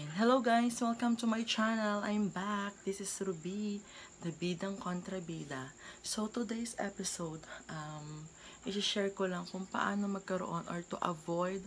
Ayan. Hello guys! Welcome to my channel. I'm back. This is Ruby, the bidang kontra bida. So today's episode, um, i-share ko lang kung paano magkaroon or to avoid,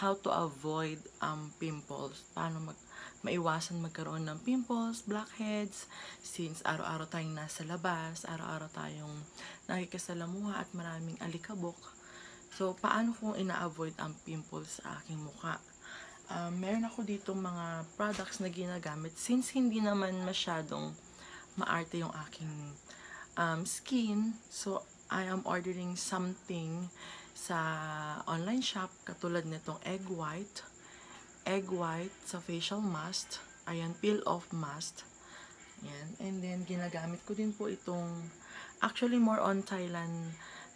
how to avoid um, pimples. Paano mag maiwasan magkaroon ng pimples, blackheads, since araw-araw tayong nasa labas, araw-araw tayong nakikisalamuha at maraming alikabok. So, paano kung ina-avoid ang pimples sa aking mukha? Um, meron ako dito mga products na ginagamit since hindi naman masyadong maarte yung aking um, skin. So, I am ordering something sa online shop katulad nitong egg white. Egg white sa facial mask. Ayan, peel off mask. Ayan. And then, ginagamit ko din po itong actually more on Thailand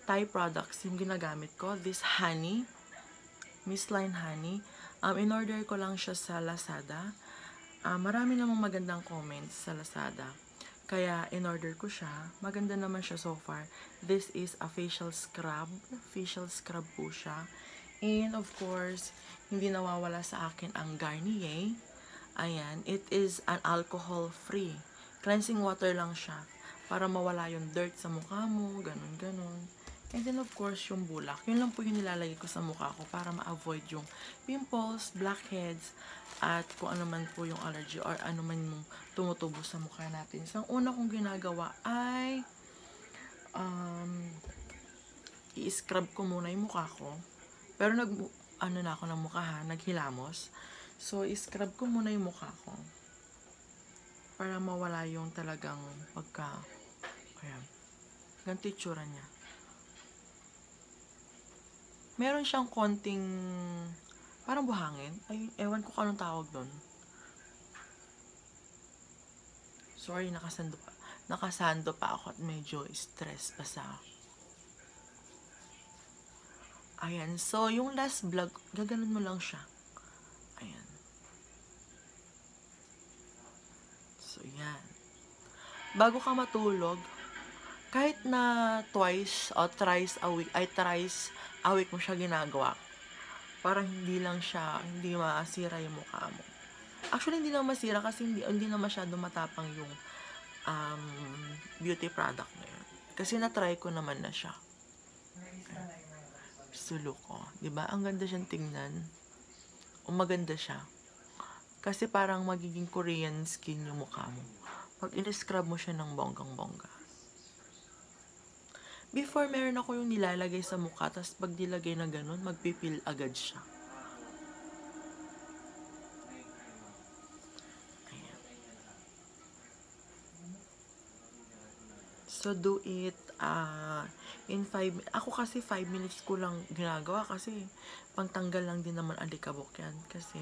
Thai products yung ginagamit ko. This honey. Miss Line Honey. Um, in-order ko lang siya sa Lazada. Um, marami namang magandang comments sa Lazada. Kaya, in-order ko siya. Maganda naman siya so far. This is a facial scrub. Facial scrub po siya. And, of course, hindi nawawala sa akin ang Garnier. Ayan. It is an alcohol-free. Cleansing water lang siya. Para mawala yung dirt sa mukha mo. Ganun, ganun. And then, of course, yung bulak. Yun lang po yung nilalagay ko sa mukha ko para ma-avoid yung pimples, blackheads, at kung ano man po yung allergy or ano man yung tumutubo sa mukha natin. So, ang una kong ginagawa ay um, i-scrub ko muna yung mukha ko. Pero nag, ano na ako ng mukha ha, naghilamos. So, i-scrub ko muna yung mukha ko. Para mawala yung talagang pagka, ayan, ganito yung niya meron siyang konting parang buhangin. Ay, ewan ko kung anong tawag doon. Sorry, nakasando pa. Nakasando pa ako at medyo stress pa sa Ayan. So, yung last vlog, gaganon mo lang siya. Ayan. So, yan. Bago ka matulog, kahit na twice or thrice a week, ay thrice a week mo siya ginagawa, parang hindi lang siya, hindi masira yung mukha mo. Actually, hindi na masira kasi hindi, hindi na masyado matapang yung um, beauty product na yun. Kasi na-try ko naman na siya. Sulok ko. ba diba? Ang ganda siyang tingnan. O maganda siya. Kasi parang magiging Korean skin yung mukha mo. Pag in-scrub mo siya ng bonggang-bongga. Before, meron ako yung nilalagay sa mukha, tapos pag nilagay na ganun, magpipil agad siya. So, do it uh, in 5 Ako kasi 5 minutes ko lang ginagawa kasi pangtanggal lang din naman alikabok yan. Kasi,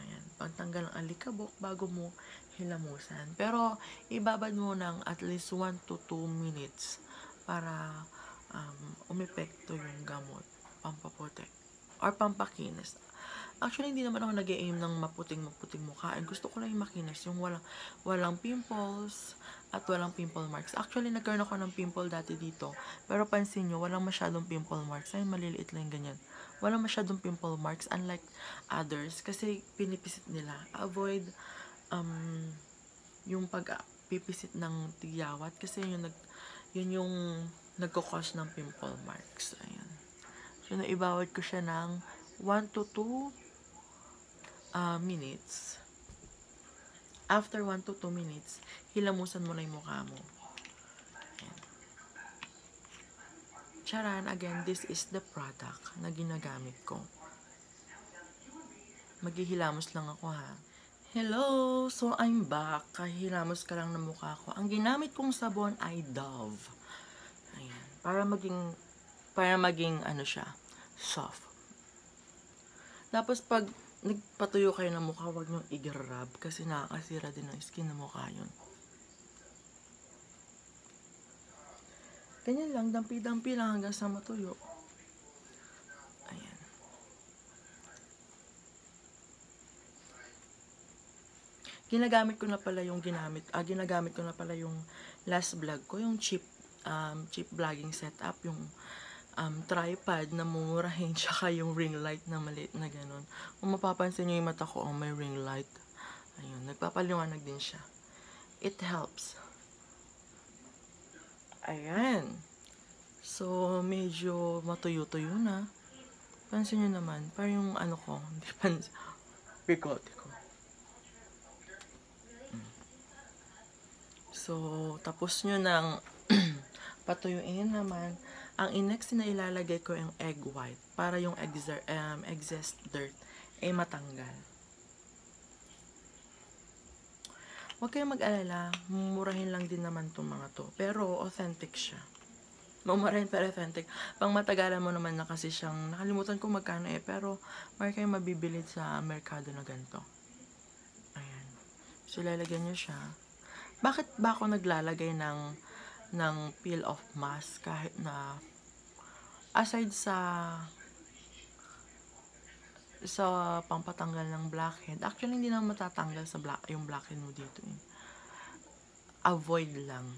ayan, pangtanggal ng alikabok bago mo hilamusan. Pero, ibabad mo ng at least 1 to 2 minutes para um, umepekto yung gamot, pampaputi, or pampakinis. Actually, hindi naman ako nag aim ng maputing-maputing mukha. And gusto ko lang yung makinis, yung walang, walang pimples at walang pimple marks. Actually, nagkaroon ako ng pimple dati dito. Pero pansin nyo, walang masyadong pimple marks. Ay, maliliit lang ganyan. Walang masyadong pimple marks, unlike others. Kasi pinipisit nila. Avoid um, yung pag-pipisit ng tigyawat. Kasi yung nag yun yung nagkakos ng pimple marks. Ayan. So, naibawad ko siya ng 1 to 2 uh, minutes. After 1 to 2 minutes, hilamusan mo na yung mukha mo. Ayan. Charan, again, this is the product na ginagamit ko. Maghihilamos lang ako ha. Hello! So, I'm back. Kahilamos ka lang ng mukha ko. Ang ginamit kong sabon ay Dove. Ayan. Para maging, para maging, ano siya, soft. Tapos, pag nagpatuyo kayo ng mukha, huwag nyo i-grab kasi nakakasira din ng skin ng mukha yun. Ganyan lang, dampi-dampi lang hanggang sa matuyo. Ginagamit ko na pala yung ginamit, ah, ginagamit ko na pala yung last vlog ko, yung cheap, um, cheap vlogging setup, yung um, tripod na mumurahin, tsaka yung ring light na maliit na ganun. Kung mapapansin nyo yung mata ko, oh, may ring light. Ayun, nagpapaliwanag din siya. It helps. Ayan. So, medyo matuyo-tuyo na. Pansin nyo naman, parang yung ano ko, hindi pansin, bigote ko. Mm. So, tapos nyo ng patuyuin naman. Ang next na ilalagay ko yung egg white para yung exer, um, excess dirt ay matanggal. Huwag kayong mag-alala, mumurahin lang din naman itong mga to. Pero authentic siya. Mumurahin pero authentic. Pang matagalan mo naman na kasi siyang, nakalimutan ko magkano eh, pero may kayong mabibili sa merkado na ganito. Ayan. So, lalagyan nyo siya. Bakit ba ako naglalagay ng ng peel off mask kahit na aside sa sa pampatanggal ng blackhead. Actually, hindi naman matatanggal sa black, yung blackhead mo dito. Eh. Avoid lang.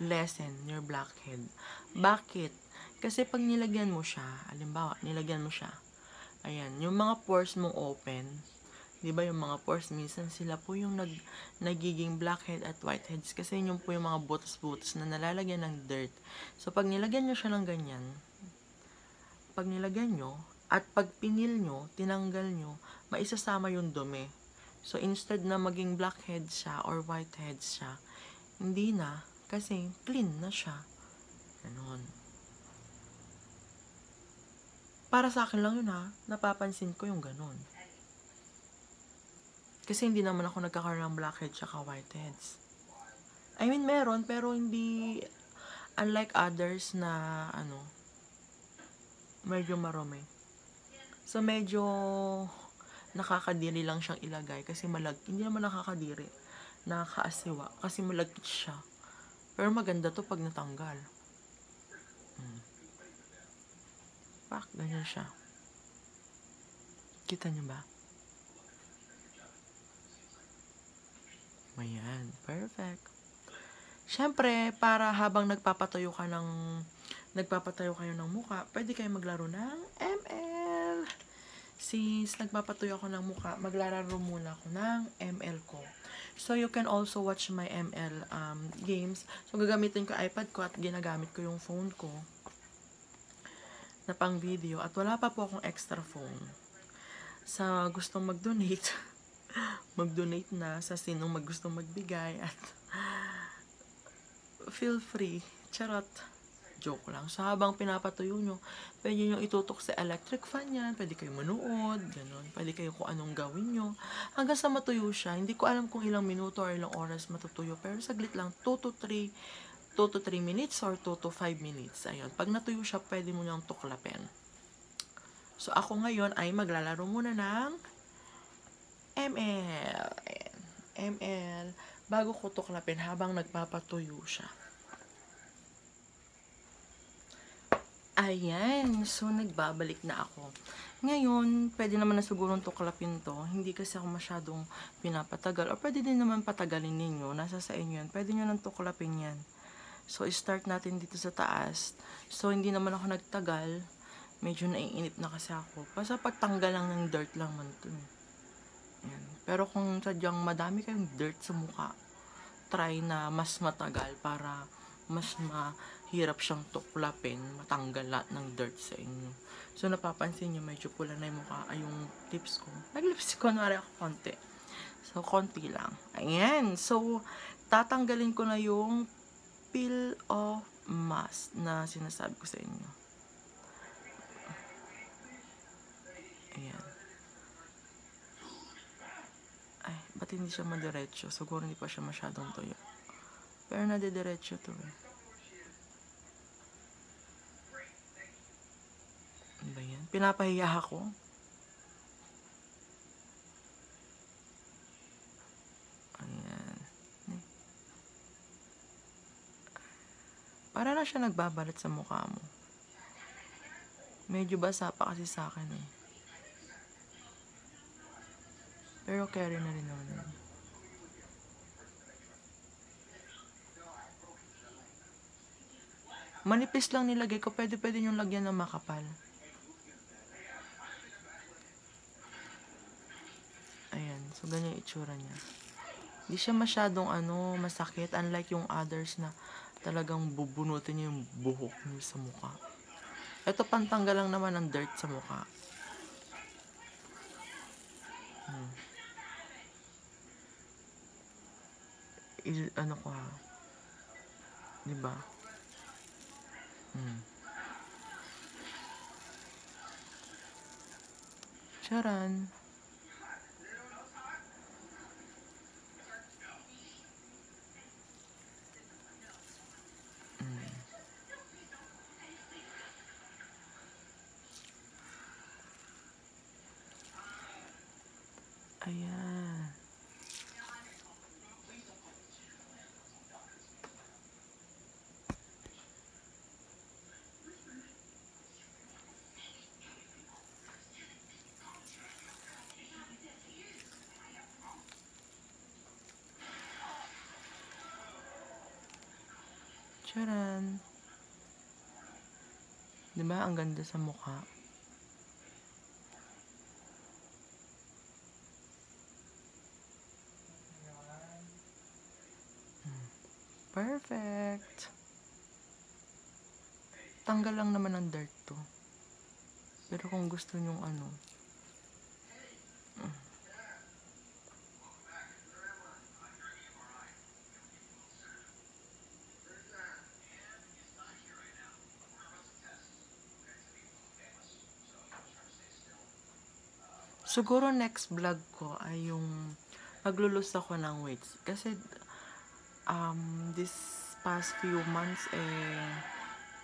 Lessen your blackhead. Bakit? Kasi pag nilagyan mo siya, alimbawa, nilagyan mo siya, ayan, yung mga pores mong open, di ba yung mga pores, minsan sila po yung nag, nagiging blackhead at whiteheads kasi yun po yung mga butas-butas na nalalagyan ng dirt. So, pag nilagyan nyo siya ng ganyan, pag nilagyan nyo, at pag pinil nyo, tinanggal nyo, maisasama yung dumi. So, instead na maging blackhead siya or whitehead siya, hindi na, kasi clean na siya. Ganon. Para sa akin lang yun ha, napapansin ko yung ganon. Kasi hindi naman ako nagkakaroon ng blackheads tsaka whiteheads. I mean, meron, pero hindi, unlike others na, ano, medyo marumi. So, medyo nakakadiri lang siyang ilagay kasi malag, hindi naman nakakadiri. Nakakaasiwa kasi malagkit siya. Pero maganda to pag natanggal. Hmm. Pak, ganyan siya. Kita niyo ba? Ayan, perfect. Siyempre, para habang nagpapatayo ka ng nagpapatayo kayo ng muka, pwede kayo maglaro ng ML. Since nagpapatayo ako ng muka, maglalaro muna ako ng ML ko. So, you can also watch my ML um, games. So, gagamitin ko iPad ko at ginagamit ko yung phone ko na pang video. At wala pa po akong extra phone. Sa gustong mag-donate, mag-donate na sa sinong magustong magbigay at feel free. Charot. Joke lang. So, habang pinapatuyo nyo, pwede nyo itutok sa electric fan yan. Pwede kayo manood. Ganun. Pwede kayo kung anong gawin nyo. Hanggang sa matuyo siya. Hindi ko alam kung ilang minuto or ilang oras matutuyo. Pero saglit lang. 2 to 3 2 to 3 minutes or 2 to 5 minutes. Ayun. Pag natuyo siya, pwede mo niyang tuklapin. So, ako ngayon ay maglalaro muna ng ML. Ayan. ML. Bago ko tuklapin habang nagpapatuyo siya. Ayan. So, nagbabalik na ako. Ngayon, pwede naman na sigurong tuklapin to. Hindi kasi ako masyadong pinapatagal. O pwede din naman patagalin ninyo. Nasa sa inyo yan. Pwede nyo nang tuklapin yan. So, start natin dito sa taas. So, hindi naman ako nagtagal. Medyo naiinip na kasi ako. Basta pagtanggal lang ng dirt lang man to. Ayan. Pero kung sadyang madami kayong dirt sa mukha, try na mas matagal para mas mahirap siyang tuklapin, matanggal lahat ng dirt sa inyo. So, napapansin nyo, medyo pula na yung mukha, ay yung lips ko. Nag-lips ko, nari ako konti. So, konti lang. Ayan. So, tatanggalin ko na yung peel off mask na sinasabi ko sa inyo. Ayan. Ay, ba't hindi siya madiretso? Siguro hindi pa siya masyadong tuyo. Pero nadidiretso to eh. Ano? Pinapahiya ako. Ayan. Para na siya nagbabalat sa mukha mo. Medyo basa pa kasi sa akin eh. Pero carry na rin naman yun. Manipis lang nilagay ko. Pwede pwede yung lagyan ng makapal. Ayan. So, ganyan itsura niya. Hindi siya masyadong ano, masakit. Unlike yung others na talagang bubunutin niyo yung buhok niyo sa mukha. Ito pantanggal lang naman ng dirt sa mukha. Hmm. Il, ano ko ha? Diba? Hmm. Charan. Hmm. Ayan. Charan. Diba? Ang ganda sa mukha. Hmm. Perfect. Tanggal lang naman ng dirt to. Pero kung gusto nyong ano, Siguro next vlog ko ay yung maglulus ako ng weights. Kasi um, this past few months eh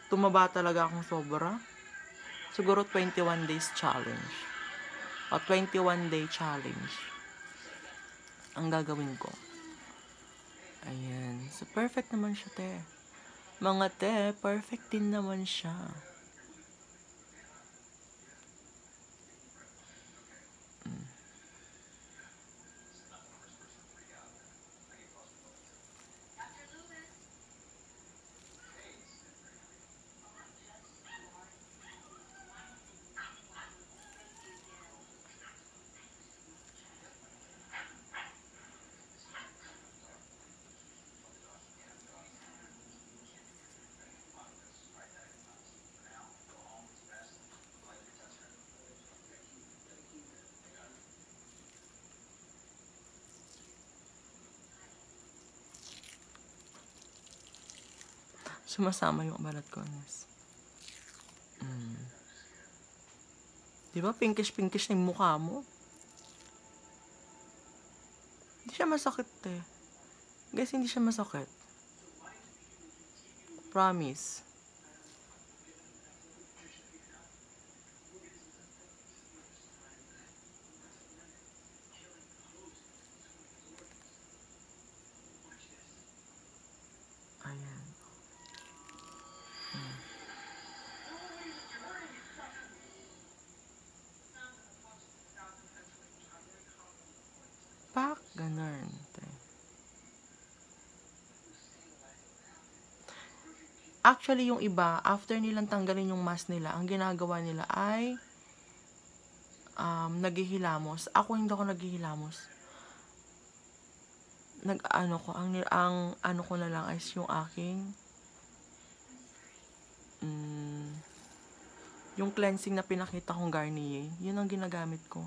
tumaba talaga akong sobra. Siguro 21 days challenge. O 21 day challenge. Ang gagawin ko. Ayan. So perfect naman siya, te. Mga te, perfect din naman siya. Sumasama yung balat ko. Mm. Di ba? Pinkish-pinkish na yung mukha mo. Hindi siya masakit, eh. Guys, hindi siya masakit. Promise. Ayan. Hmm. Pak, ganun. Te. Actually, yung iba, after nilang tanggalin yung mask nila, ang ginagawa nila ay um, naghihilamos. Ako hindi ako naghihilamos. Nag, ano ko, ang, ang ano ko na lang is yung aking mm, yung cleansing na pinakita kong Garnier. Yun ang ginagamit ko.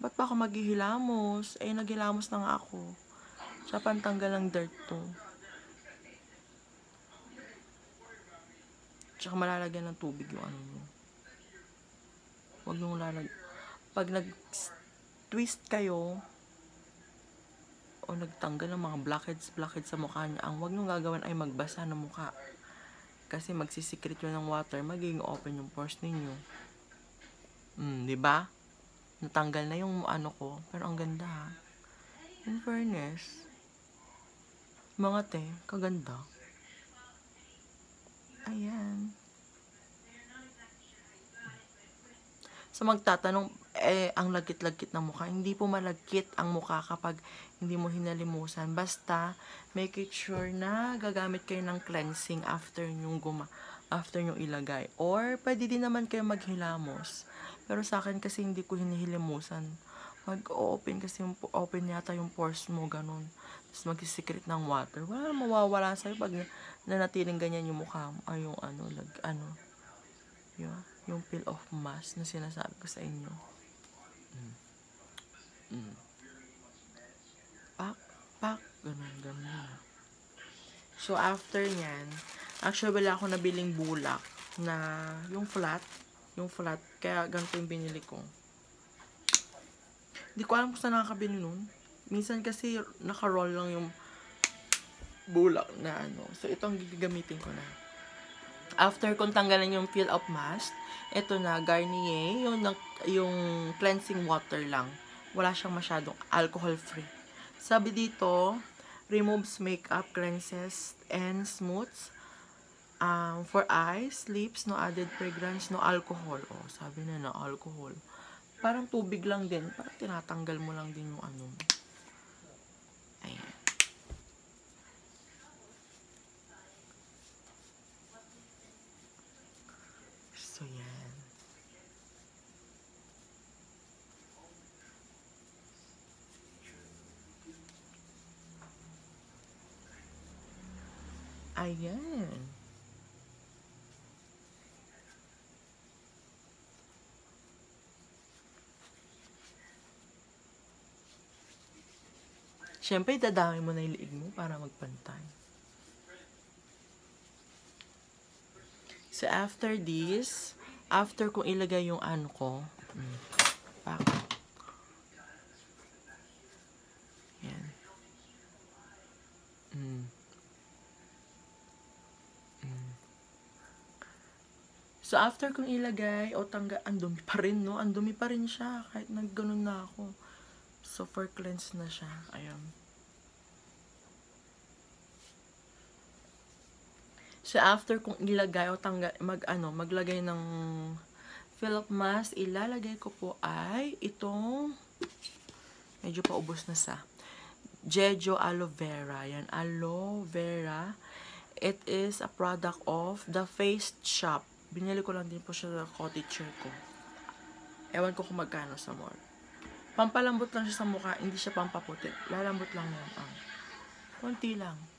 Ba't pa ako maghihilamos? Eh, naghilamos na nga ako. Sa pantanggal ng dirt to. Tsaka malalagyan ng tubig yung ano nyo. Huwag yung lalag... Pag nag-twist kayo, o nagtanggal ng mga blackheads, blackheads sa mukha niya, ang huwag nyo gagawin ay magbasa ng mukha. Kasi magsisikret yun ng water, magiging open yung pores ninyo. Hmm, di ba? Natanggal na yung ano ko, pero ang ganda ha. In fairness, mga te, kaganda. Ayan. So magtatanong, eh, ang lagkit-lagkit ng mukha. Hindi po malagkit ang mukha kapag hindi mo hinalimusan. Basta, make it sure na gagamit kayo ng cleansing after yung guma after yung ilagay. Or, pwede din naman kayo maghilamos. Pero sa akin kasi hindi ko hinihilimusan. Mag-open kasi yung, open yata yung pores mo, ganun. Tapos mag-secret ng water. Wala mawawala sa'yo pag nanatiling ganyan yung mukha mo. Ay, yung ano, lag, ano. Yun, yung peel of mask na sinasabi ko sa inyo. Mm. Mm. Pak, pak, ganun, ganun. So, after nyan, actually, wala ako nabiling bulak na yung flat, yung flat, kaya ganito yung binili ko. Hindi ko alam kung saan nakakabili nun. Minsan kasi naka-roll lang yung bulak na ano. So, ito ang gagamitin ko na. After kong tanggalan yung peel of mask, ito na, Garnier, yung, yung cleansing water lang. Wala siyang masyadong alcohol-free. Sabi dito, removes makeup, cleanses, and smooths. Um, for eyes, lips, no added fragrance, no alcohol. Oh, sabi na na alcohol. Parang tubig lang din. Parang tinatanggal mo lang din yung ano. Ayan. So, yan. Ayan. Siyempre, dadami mo na yung liig mo para magpantay. So, after this, after kong ilagay yung ano ko, mm, pak. Yan. Mm. Mm. So, after kong ilagay, o tangga, ang dumi pa rin, no? Ang dumi pa rin siya, kahit nagganon na ako. So, for cleanse na siya. Ayan. So, after kong ilagay o tangga, mag, ano, maglagay ng fill up mask, ilalagay ko po ay itong, medyo paubos na sa, Jejo Aloe Vera. Yan, Aloe Vera. It is a product of The Face Shop. Binili ko lang din po siya sa cottage ko. Ewan ko kung magkano sa mall. Pampalambot lang siya sa mukha, hindi siya pampaputi. Lalambot lang yan. Ah. Konti lang.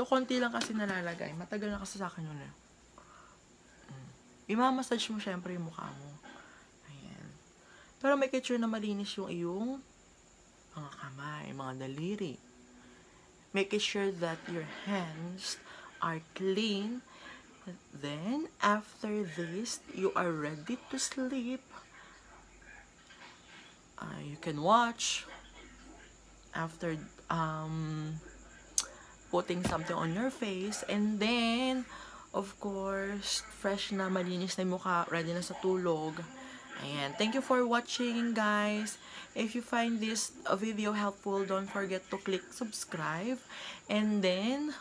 So, konti lang kasi nalalagay. Matagal na kasi sa akin yun eh. Mm. Imamassage mo syempre yung mukha mo. Ayan. Pero make sure na malinis yung iyong mga kamay, mga daliri. Make sure that your hands are clean Then, after this, you are ready to sleep. Uh, you can watch after um, putting something on your face. And then, of course, fresh na, malinis na yung mukha, ready na sa tulog. Ayan. Thank you for watching, guys. If you find this video helpful, don't forget to click subscribe. And then,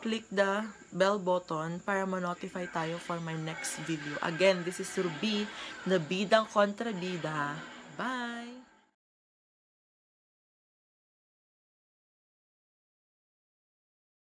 click the bell button para ma-notify tayo for my next video. Again, this is Ruby, the Bidang Kontra Bida. Bye!